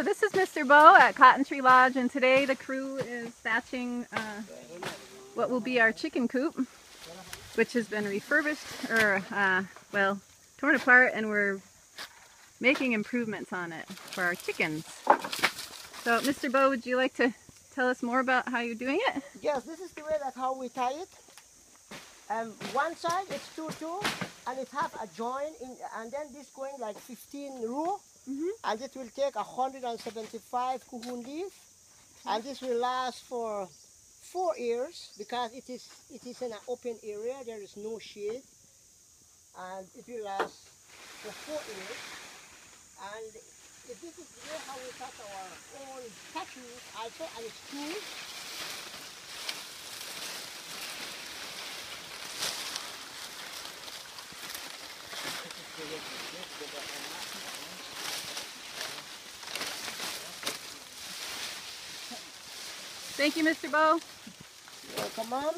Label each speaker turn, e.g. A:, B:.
A: so this is Mr. Bo at Cotton Tree Lodge, and today the crew is thatching uh, what will be our chicken coop, which has been refurbished, or, uh, well, torn apart, and we're making improvements on it for our chickens. So, Mr. Bo, would you like to tell us more about how you're doing it?
B: Yes, this is the way that how we tie it. Um, one side is 2-2 and it have a joint in, and then this going like 15 row
A: Mhm.
B: and it will take 175 cohune kuhundis. And this will last for four years because it is it is in an open area. There is no shade. And it will last for four years. And if this is the way how we cut our own tattoos also and it's cool
A: Thank you, Mr. Bo.
B: Welcome, mom.